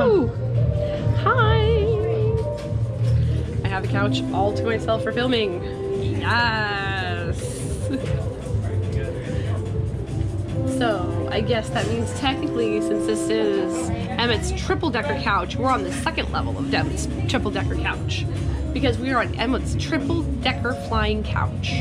Hi. I have the couch all to myself for filming. Yes. so I guess that means technically, since this is Emmet's triple decker couch, we're on the second level of Emmet's triple decker couch because we are on Emmet's triple decker flying couch.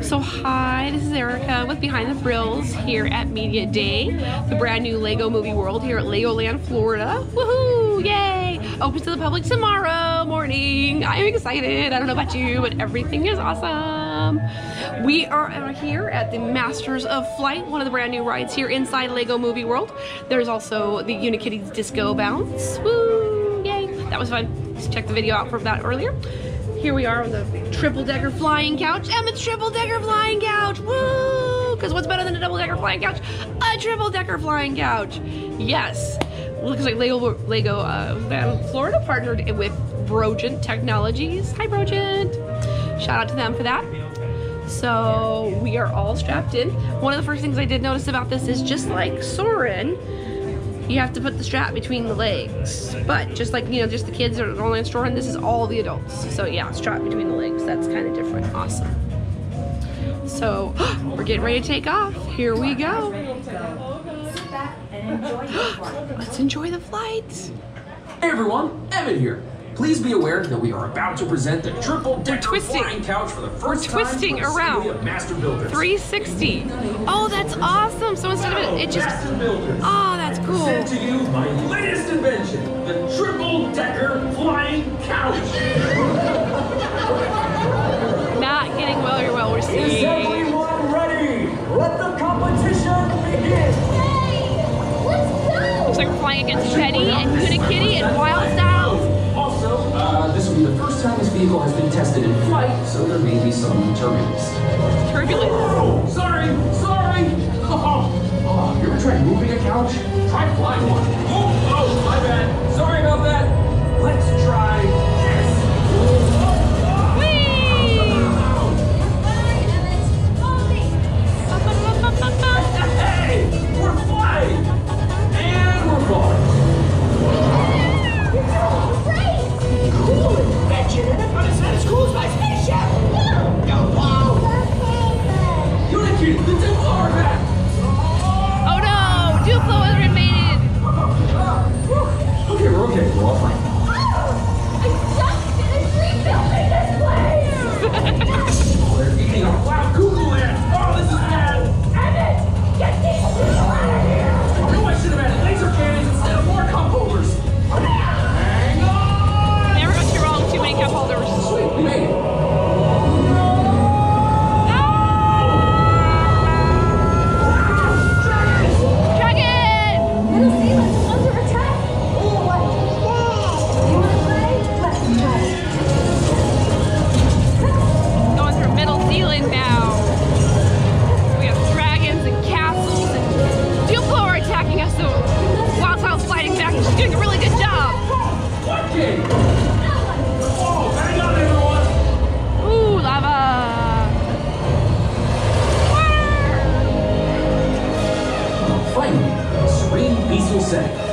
So hi, this is Ericka with Behind the Thrills here at Media Day, the brand new Lego Movie World here at Legoland, Florida. Woohoo! Yay! Opens to the public tomorrow morning. I'm excited. I don't know about you, but everything is awesome. We are here at the Masters of Flight, one of the brand new rides here inside Lego Movie World. There's also the Unikitty's Disco Bounce. Woo! Yay! That was fun. Just check the video out from that earlier. Here we are on the triple decker flying couch. Emmet's triple decker flying couch. Woo! Because what's better than a double decker flying couch? A triple decker flying couch. Yes. Looks like Lego, Lego uh, Florida partnered with Brogent Technologies. Hi, Brogent. Shout out to them for that. So we are all strapped in. One of the first things I did notice about this is just like Soarin', you have to put the strap between the legs. But just like, you know, just the kids are only in store and this is all the adults. So yeah, strap between the legs. That's kind of different. Awesome. So we're getting ready to take off. Here we go. Let's enjoy the flight. Hey everyone, Evan here. Please be aware that we are about to present the triple decker flying couch for the first We're twisting time from around. Assembly of Master Builders. 360. Oh, that's awesome. So instead of it, it just, Master Builders. oh, that's cool. Present to you my latest invention, the triple decker flying couch. Not getting well or well Is everyone ready? Let the competition begin. Looks like we're flying against Teddy and Unikitty and Wyldstyles. Vehicle has been tested in flight, so there may be some turbulence. Turbulent. Oh. Serene,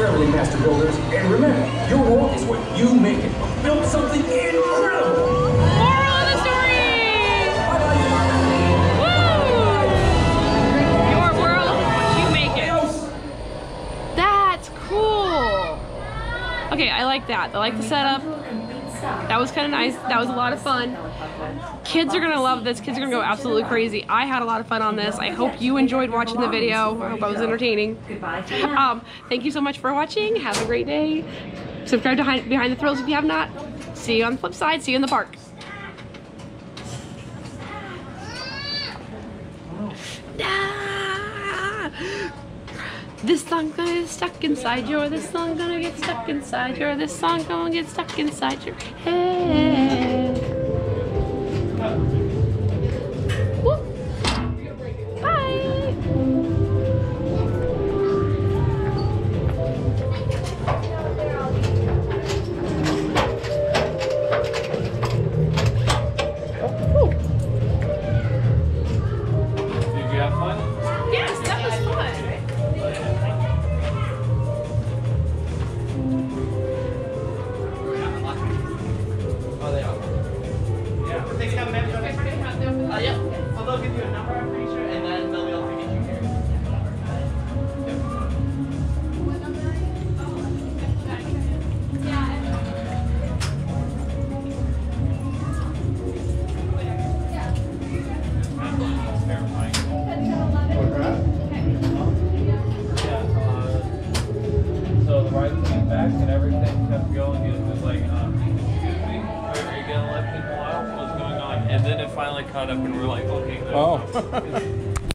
early master builders. And remember, your world is what you make it. Build something incredible. Moral of the story! Your world is what you make it. That's cool. Okay, I like that. I like the setup. That was kind of nice. That was a lot of fun. Kids are gonna love this. Kids are gonna go absolutely crazy. I had a lot of fun on this. I hope you enjoyed watching the video. I hope I was entertaining. Um, thank you so much for watching. Have a great day. Subscribe to Behind Behind the Thrills if you have not. See you on the flip side. See you in the park. This song gonna get stuck inside your. This song gonna get stuck inside your. This song gonna get stuck inside your head. Caught up, and we're like, okay. Oh.